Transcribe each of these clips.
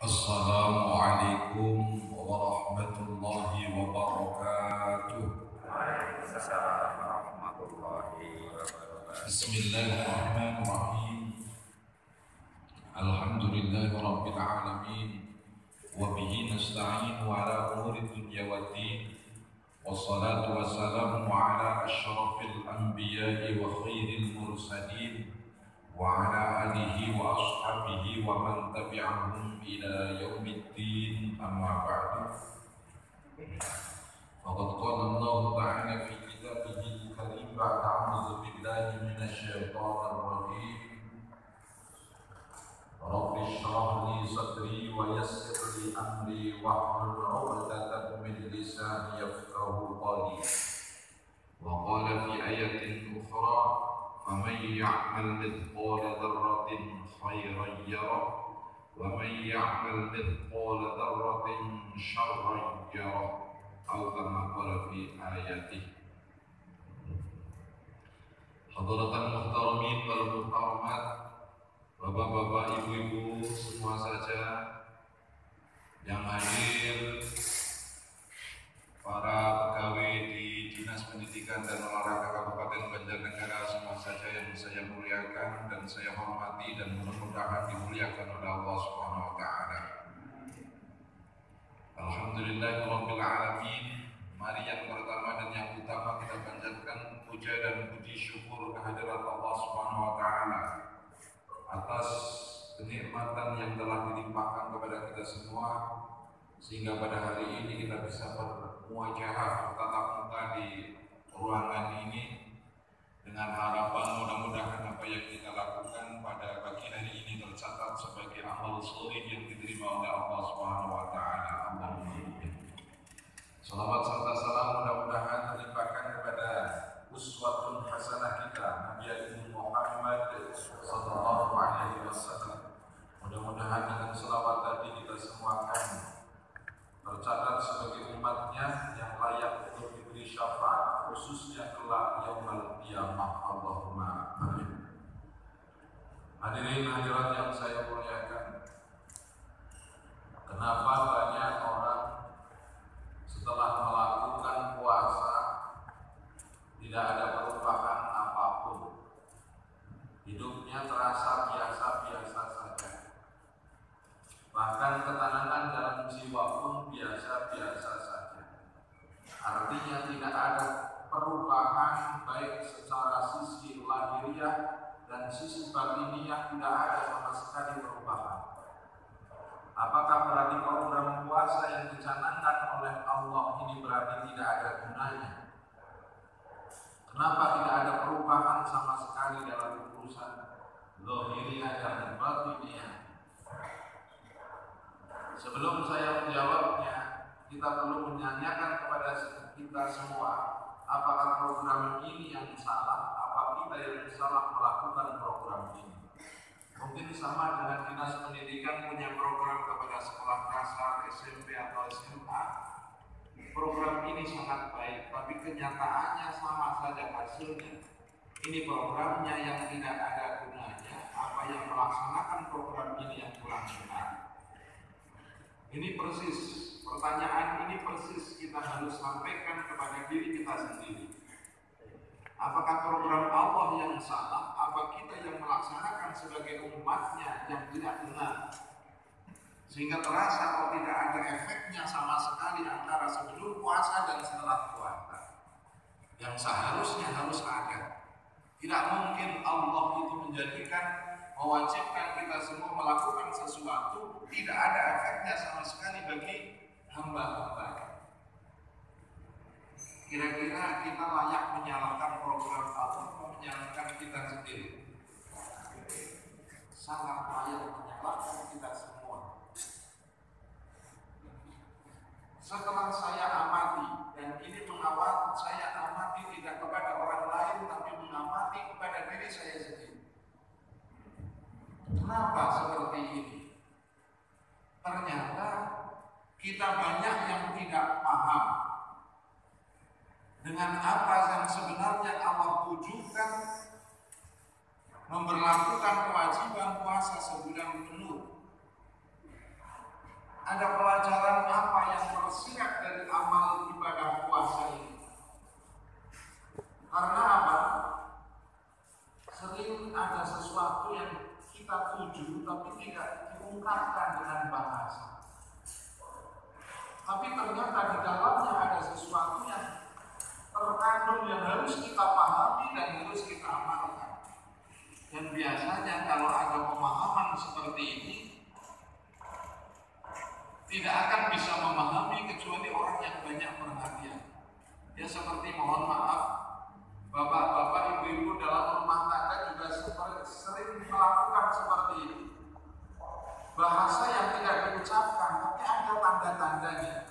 السلام عليكم ورحمة الله وبركاته. Waalaikumsalam warahmatullahi wabarakatuh. بسم الله الرحمن الرحيم. الحمد لله رب العالمين. وبه نستعين على أمور الدنيا والدين. والصلاة والسلام على أشرف الأنبياء وخير المرسلين. وعلى آله وأصحابه ومن تبعهم إلى يوم الدين. أما بعد فقد قال الله تعالى في كتابه الكريم بعد أعوذ بالله من الشيطان الرجيم. رب اشرح لي صدري ويسر لي أمري واحلل عقدة من لساني يفقه قولي. وقال في آية أخرى ومن يعمل مثقال ذرة خيرا يره ومن يعمل مثقال ذرة شرا يره. أو كما قال في آياته. حضرة المحترمين والمحترمات بابا بابا ibu ibu semua saja yang hadir dan saya hormati dan mudah-mudahan dimuliakan oleh Allah Subhanahu wa taala. Alhamdulillahirabbil alamin. Mari yang pertama dan yang utama kita panjatkan puja dan puji syukur kehadirat Allah Subhanahu wa taala atas kenikmatan yang telah dilimpahkan kepada kita semua sehingga pada hari ini kita bisa bermuajahah bertatap muka di ruangan ini dengan harapan mudah-mudahan apa yang kita lakukan pada pagi hari ini tercatat sebagai amal soleh yang diterima oleh Allah Subhanahu wa taala. Salawat serta salam mudah-mudahan terlimpahkan kepada uswatun hasanah kita Nabi Muhammad sallallahu alaihi wasallam. Mudah-mudahan dengan selawat tadi kita semua akan tercatat sebagai umatnya yang layak untuk diberi syafaat khususnya kelak yaumul qiyamah. Allahumma amin. Hadirin hadirat yang saya muliakan. Kenapa banyak orang setelah melakukan puasa tidak ada perubahan apa pun. Hidupnya terasa biasa-biasa saja. Bahkan ketenangan dalam jiwa pun biasa-biasa saja. Artinya tidak ada perubahan baik secara sisi lahiriah dan sisi batiniah tidak ada sama sekali perubahan. Apakah berarti program puasa yang dicanangkan oleh Allah ini berarti tidak ada gunanya? Kenapa tidak ada perubahan sama sekali dalam urusan lohiriah dan batiniah? Sebelum saya menjawabnya, kita perlu menyanyikan kepada kita semua, apakah program ini yang salah, kita yang salah melakukan program ini? Mungkin sama dengan dinas pendidikan punya program kepada sekolah dasar, SMP atau SMA. Program ini sangat baik, tapi kenyataannya sama saja hasilnya. Ini programnya yang tidak ada gunanya, apa yang melaksanakan program ini yang kurang benar. Ini persis, pertanyaan ini persis kita harus sampaikan kepada diri kita sendiri. Apakah program Allah yang salah? Apa kita yang melaksanakan sebagai umatnya yang tidak benar? Sehingga terasa kalau tidak ada efeknya sama sekali antara sebelum puasa dan setelah puasa. Yang seharusnya harus ada. Tidak mungkin Allah itu menjadikan mewajibkan kita semua melakukan sesuatu tidak ada efeknya sama sekali bagi hamba-hamba. Kira-kira kita layak menyalahkan program atau menyalahkan kita sendiri? Sangat layak menyalahkan kita semua. Setelah saya amati dan ini mengawal saya amati tidak kepada orang lain tapi mengamati kepada diri saya sendiri. Kenapa seperti ini? Ternyata kita banyak yang tidak paham dengan apa yang sebenarnya Allah tujukan memperlakukan kewajiban puasa sebulan penuh. Ada pelajaran apa yang tersirat dari amal ibadah puasa ini? Karena apa? Sering ada sesuatu yang kita tuju tapi tidak diungkapkan dengan bahasa. Tapi ternyata di dalamnya ada sesuatu yang terkandung yang harus kita pahami dan harus kita amalkan. Dan biasanya kalau ada pemahaman seperti ini, tidak akan bisa memahami kecuali orang yang banyak perhatian. Ya seperti mohon maaf, bapak-bapak, ibu-ibu dalam rumah tangga juga sering melakukan seperti ini. Bahasa yang tidak diucapkan, tapi ada tanda-tandanya.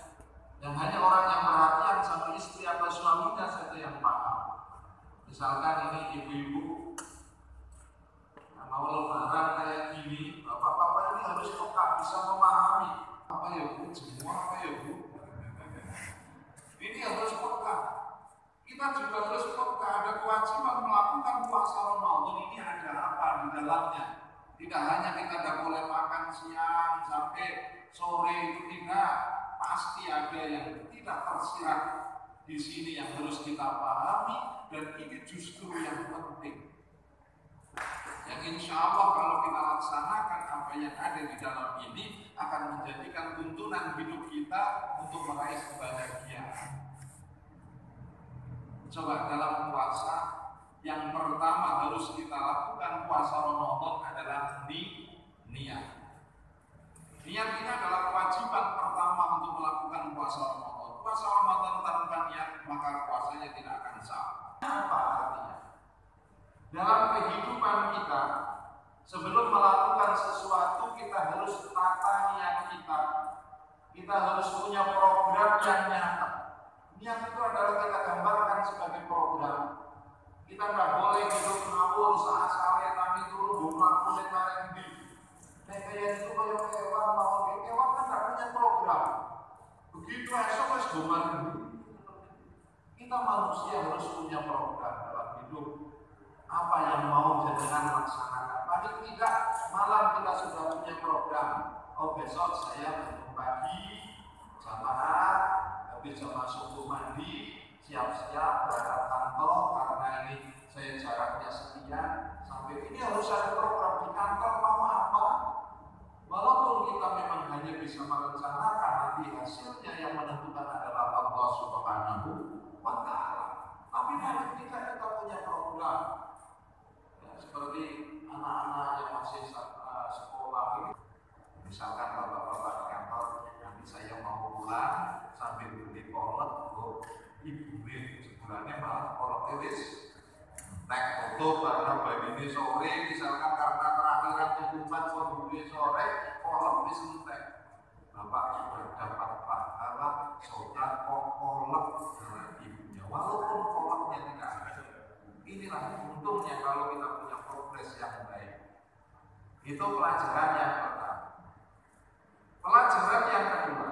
Yang hanya orang yang perhatian sama istri atau suaminya saja yang paham. Misalkan ini ibu-ibu mau lebaran kayak gini, bapak-bapak ini harus peka bisa memahami apa ya bu, semua apa ya bu. Ini harus peka. Kita juga harus peka ada kewajiban melakukan puasa Ramadan ini ada apa di dalamnya. Tidak hanya kita tidak boleh makan siang sampai sore itu tidak, pasti ada yang tidak tersirat di sini yang harus kita pahami dan ini justru yang penting. Yang insya Allah kalau kita laksanakan apa yang ada di dalam ini akan menjadikan tuntunan hidup kita untuk meraih kebahagiaan. Coba dalam puasa yang pertama harus kita lakukan puasa Ramadan adalah ni niat. Niat ini adalah kewajiban pertama untuk melakukan puasa Ramadan. Puasa Ramadan tanpa niat maka puasanya tidak akan sah. Apa artinya? Dalam kehidupan kita sebelum melakukan sesuatu kita harus tata niat kita. Kita harus punya program yang nyata. Niat itu adalah kita gambarkan sebagai program. Kita nggak boleh hidup ngawur saat sekali kami dulu bukan kulit marendi. Kayak itu kayak kewan mau kewan kan nggak punya program. Begitu esok wes marendi. Kita manusia harus punya program dalam hidup. Apa yang mau jenengan laksanakan. Paling tidak malam kita sudah punya program. Oh besok saya bangun pagi, jamaah, habis jamaah subuh mandi, siap-siap berangkat kantor karena ini saya jaraknya sekian sampai ini harus ada program di kantor walaupun kita memang hanya bisa merencanakan nanti hasilnya yang menentukan adalah Allah Subhanahu wa taala. Tapi paling tidak kita punya program. Ya, seperti anak-anak yang masih uh, sekolah ini. Misalkan bapak-bapak di kantor nanti saya mau pulang sambil beli kolek untuk ibu sebulannya malah kolek tiris naik foto karena ini sore misalkan karena terakhiran tutupan ini sore kolek disuntek bapak sudah dapat pahala sodat kolek dengan ibunya walaupun koleknya tidak ada inilah untungnya kalau kita punya progres yang baik. Itu pelajaran yang pertama. Pelajaran yang kedua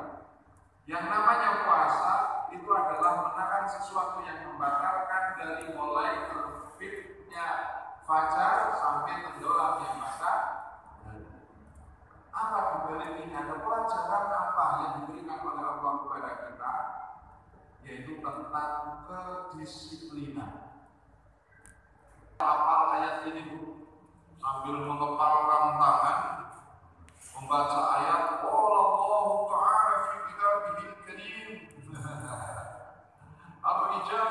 yang namanya puasa itu adalah menahan sesuatu yang membatalkan dari mulai terbitnya fajar sampai tenggelamnya mata. Apa dibalik ini? Ada pelajaran apa yang diberikan oleh Allah kepada kita? Yaitu tentang kedisiplinan. Apa ayat ini bu? Sambil mengepalkan tangan, membaca ayat Allah Ta'ala fi kitabihil karim 'ala nisa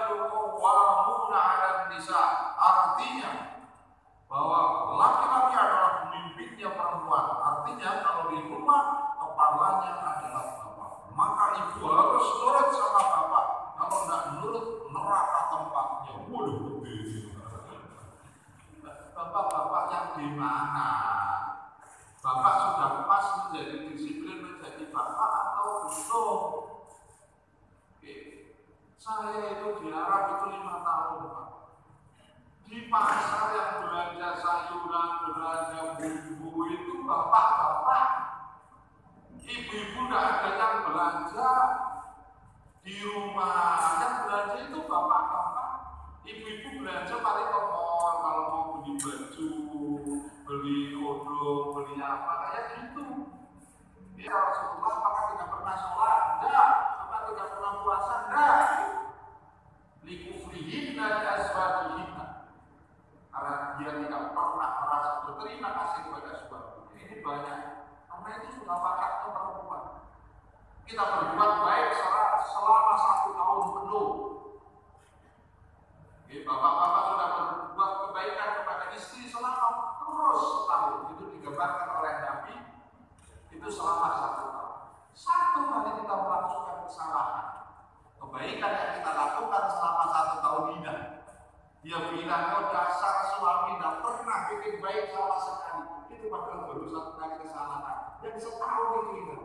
artinya bahwa laki-laki adalah pemimpinnya perempuan. Artinya kalau di rumah kepalanya adalah bapak. Maka ibu harus nurut sama bapak. Kalau tidak nurut neraka tempatnya. Waduh bapak-bapak yang di mana Bapak sudah pas menjadi disiplin menjadi bapak atau belum? Oke. Saya itu di Arab itu lima tahun Pak. Di pasar yang belanja sayuran, belanja bumbu itu bapak-bapak. Ibu-ibu tidak ada yang belanja Yang belanja itu bapak-bapak. Ibu-ibu belanja paling ke mall kalau mau beli baju, beli kodok, beli apa kayak gitu. Ya Rasulullah apakah tidak pernah sholat? Enggak. Apa tidak pernah puasa? Enggak. Likufrihinna li azwajihinna. Karena dia tidak pernah merasa berterima kasih kepada suaminya. Ini banyak. Karena itu sudah bakatnya perempuan. Kita berbuat baik selama satu tahun penuh. Jadi bapak-bapak sudah berbuat kebaikan kepada istri selama terus setahun. Itu digambarkan oleh Nabi. Itu selama satu tahun. Satu kali kita melakukan kesalahan. Kebaikan yang kita lakukan selama satu tahun ini. Dia bilang, oh dasar suami tidak pernah bikin baik sama sekali. Itu padahal baru satu kali kesalahan. Yang setahun itu ingat.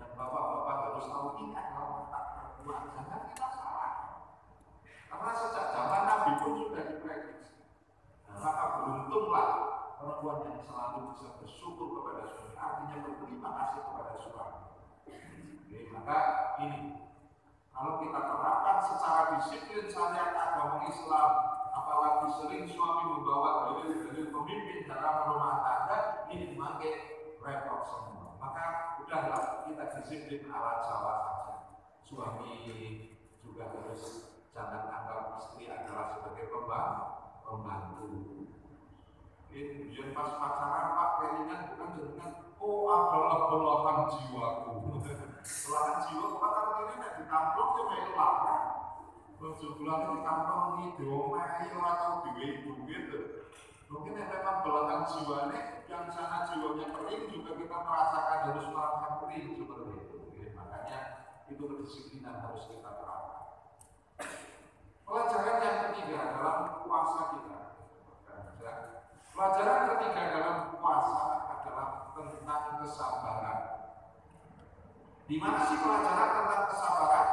Dan bapak-bapak harus tahu ingat kalau tak berbuat. Jangan kita salah. Karena sejak zaman Nabi pun sudah diprediksi. Maka beruntunglah perempuan yang selalu bisa bersyukur kepada suami. Artinya berterima kasih kepada suami. Oke, maka ini kalau kita terapkan secara disiplin syariat agama Islam, apalagi sering suami membawa dalil-dalil pemimpin dalam rumah tangga, ini makin repot semua. Maka udahlah kita disiplin ala Jawa saja. Suami juga harus jangan anggap istri adalah sebagai pembantu. Ini biar pas pacaran pak keringan bukan jenengan oh adalah belahan jiwaku. belahan jiwa pacar ini nek ditampung ya melu lara. Bojo bulan ini tampung ini diomai atau diwe duit. Mungkin yang memang belahan jiwanya yang sana jiwanya kering juga kita merasakan harus merasa kering seperti itu. Makanya itu kedisiplinan harus kita terapkan. Pelajaran yang ketiga dalam puasa kita. Pelajaran ketiga dalam puasa adalah tentang kesabaran. Di mana sih pelajaran tentang kesabaran?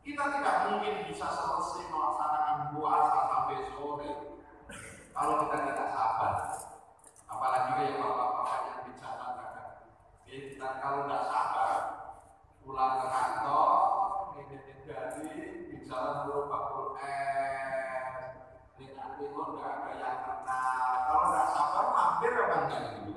Kita tidak mungkin bisa selesai melaksanakan puasa sampai sore kalau kita tidak sabar. Apalagi kayak bapak-bapak yang bicara tadi. Dan kalau tidak sabar, Pattali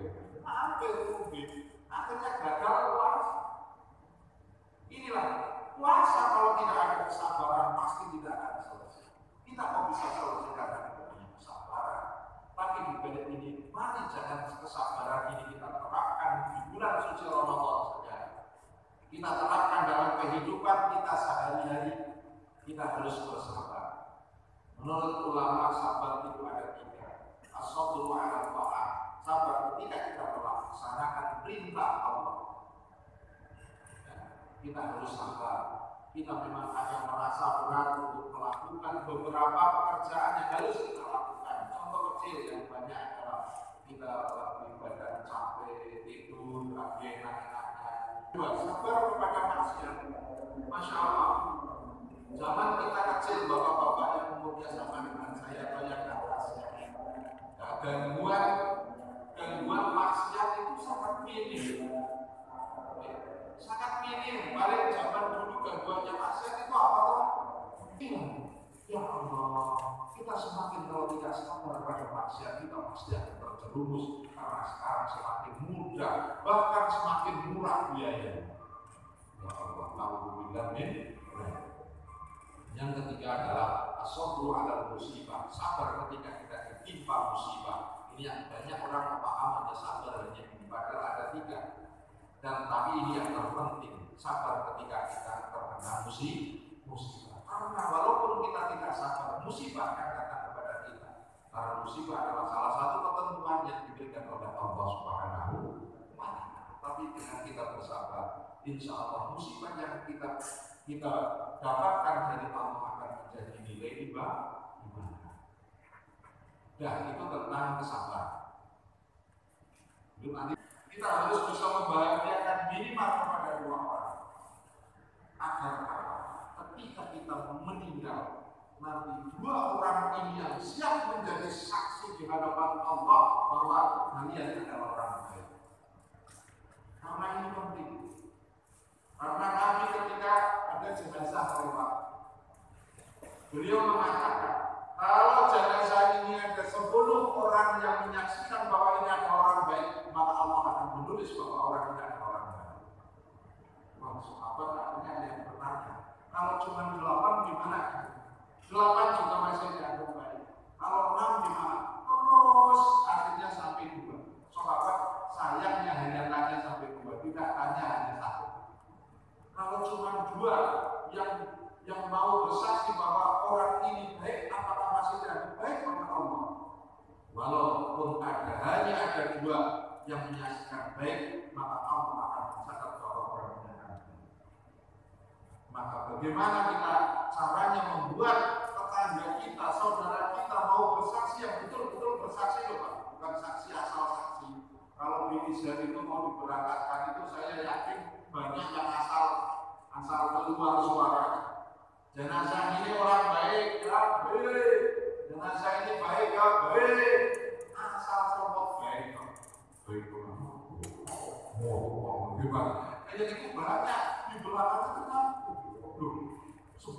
melaksanakan perintah Allah. kita harus sabar. Kita memang ada merasa berat untuk melakukan beberapa pekerjaan yang harus kita lakukan. Contoh kecil yang banyak adalah kita lagi capek, tidur, lagi enak-enakan. Dua, sabar kepada maksiat. Masya Allah. Zaman kita kecil, bapak-bapak yang umurnya sama dengan saya yang atasnya. Gangguan, gangguan maksiat itu sangat minim sangat minim. Paling zaman dulu gangguannya maksiat itu apa tuh? Ya Allah, kita semakin kalau tidak sabar pada maksiat kita pasti akan terjerumus karena sekarang semakin mudah, bahkan semakin murah biaya. Ya Allah, Alhamdulillah min. Yang ketiga adalah asobru ada musibah, sabar ketika kita ditimpa musibah. Ini yang banyak orang pemahamannya sabar hanya ini, padahal ada tiga. Dan tapi ini yang terpenting sabar ketika kita terkena musibah. Karena walaupun kita tidak sabar musibah akan datang kepada kita. Karena musibah adalah salah satu ketentuan yang diberikan oleh Allah Subhanahu wa tapi dengan kita bersabar insya Allah musibah yang kita kita dapatkan dari Allah akan menjadi nilai ibadah dan itu tentang kesabaran. Nanti kita harus bisa membahagiakan minimal kepada dua orang. Agar apa? ketika kita meninggal nanti dua orang ini yang siap menjadi saksi di hadapan Allah bahwa kalian adalah orang baik. Karena ini penting. Karena kami ketika ada jenazah lewat beliau mengatakan kalau jenazah ini ada 10 orang yang menyaksikan bahwa ini ada orang baik, maka Allah akan menulis bahwa orang ini adalah orang baik. Wah, sahabat akhirnya ada yang bertanya, kalau cuma 8 gimana? 8 juga masih dianggap baik. Kalau 6 gimana? Terus akhirnya sampai 2. Sahabat yang menyaksikan baik, maka Allah akan mencatat bahwa orang menyenangkan. Maka bagaimana kita caranya membuat tetangga kita, saudara kita mau bersaksi yang betul-betul bersaksi loh Pak, bukan saksi asal saksi. Kalau Indonesia itu mau diberangkatkan itu saya yakin banyak yang asal asal keluar suara. Jenazah ini orang baik, ya baik. Jenazah ini baik, ya baik. Asal sombong baik, ya. baik. Oh, gimana? Kayak itu banyak di belakang kan.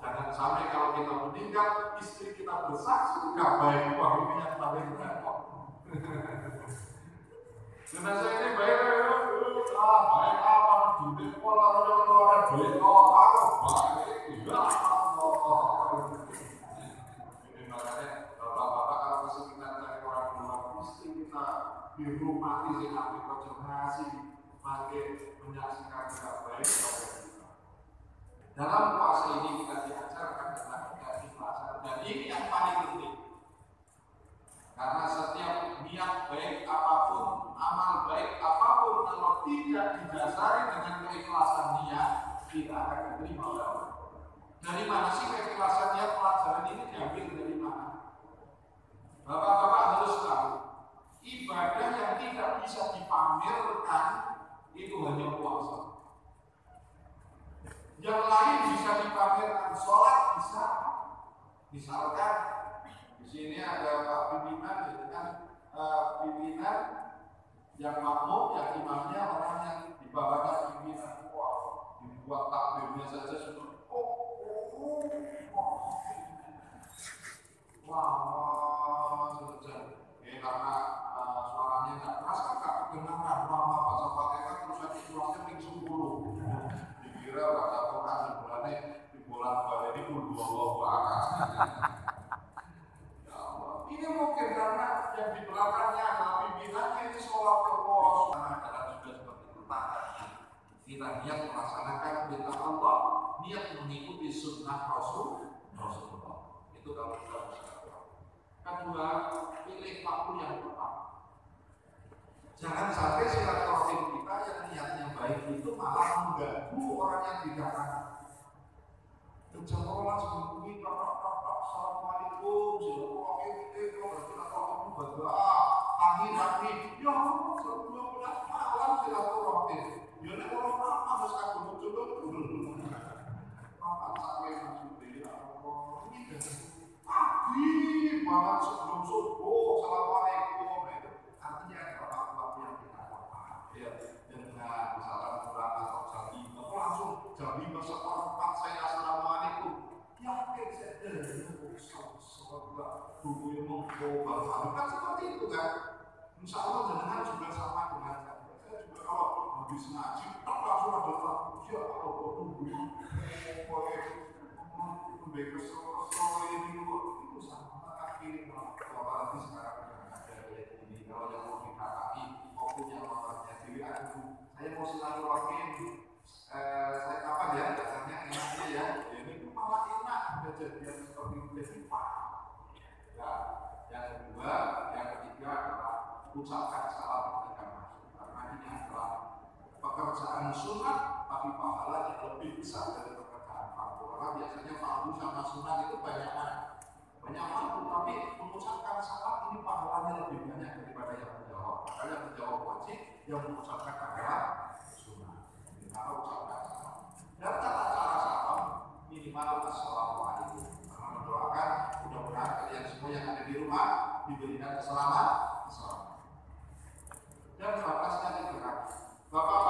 Jangan sampai kalau kita meninggal, istri kita bersaksi nggak baik, yang paling repot. Jenazah ini baik, ah baik apa? Duit pola orang orang duit, oh aku baik, ya. Ini makanya bapak-bapak kalau kesulitan cari orang luar, mesti kita dihormati sih kocok ngasih, makin menyaksikan tidak baik kita. Dalam puasa ini kita diajarkan tentang keikhlasan dan ini yang paling penting. Karena setiap niat baik apa pun, amal baik apa pun, kalau tidak didasari dengan keikhlasan niat, tidak akan diterima oleh Allah. Dari mana sih keikhlasan niat pelajaran ini diambil dari mana? Bapak-bapak harus tahu, ibadah yang tidak bisa dipamerkan itu hanya puasa. Yang lain bisa dipamerkan, sholat bisa. Misalkan di sini ada Pak pimpinan, itu kan eh, pimpinan yang makmum, yang imamnya orang yang di pimpinan. Wah, dibuat takbirnya saja sudah. Oh, oh, oh. Wah, wah, selesai. Ya, karena eh, suaranya nggak keras kan nggak kedengaran. Lama baca fatihah terus nanti tulangnya ping sepuluh. Dikira baca Quran sebulannya di bulan balik ini pun dua puluh akas. Ya Allah. Ini mungkin karena yang di belakangnya adalah pimpinannya ini sholat terpos. Karena adalah itu tadi. Kita niat melaksanakan perintah Allah, niat mengikuti sunnah Rasul Rasulullah. Itu kalau kita bisa. Kedua, pilih waktu yang tepat. Jangan sampai silaturahim kita yang niatnya baik itu malah mengganggu orang yang dalam. Jam rolas bunyi tok tok tok tok assalamualaikum silaturahim itu kalau silaturahim berdoa pagi pagi ya Allah sebelum belas malam silaturahim ya nek apa harus aku muncul apa sampai maksudnya ya pagi banget sebelum subuh assalamualaikum itu artinya ada waktu-waktu yang kita lakukan ya dengan misalkan pulang atau jam lima langsung jam lima seperempat saya assalamualaikum yakin saya buku yang mau kan seperti itu kan Insya Allah jenengan juga sama dengan saya saya juga kalau habis ngaji tak langsung ada lagu ya kalau kau tunggu Baik kesel-kesel ini itu sama akhirnya kalau apalagi sekarang dengan ada ini kalau yang mau dikatakan kok punya motornya jadi aduh saya mau silaturahim eh, saya kapan ya katanya enaknya ya ya ini tuh malah enak kejadian seperti itu jadi pak ya yang kedua yang ketiga adalah ucapkan salam ketika masuk karena ini adalah pekerjaan sunat tapi pahalanya lebih besar dari pekerjaan fardu karena biasanya fardu sama sunat itu banyak banyak fardu tapi mengucapkan salam ini pahalanya lebih banyak daripada yang menjawab. Maka yang menjawab wajib yang mengucapkan adalah sunat. Maka ucapkan salam? Dan tata cara salam minimal assalamualaikum. Karena mendoakan mudah-mudahan kalian semua yang ada di rumah diberikan keselamatan. Keselamatan dan batasnya tidak Bapak-bapak,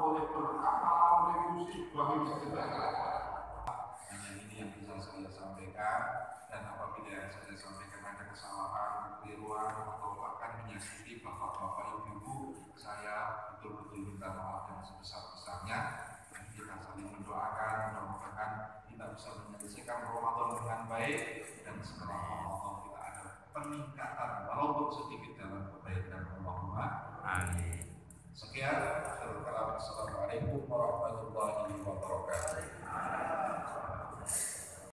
oleh berkah oleh musibah ini hanya ini yang bisa saya sampaikan. Dan apabila yang saya sampaikan ada kesalahan, kekeliruan atau bahkan menyakiti bapak-bapak ibu-ibu saya betul-betul minta maaf yang sebesar-besarnya. Dan kita saling mendoakan mudah-mudahan kita bisa menyelesaikan Ramadan dengan baik. Dan setelah Ramadan kita ada peningkatan walaupun sedikit dalam kebaikan Allahumma amin. Sekian salat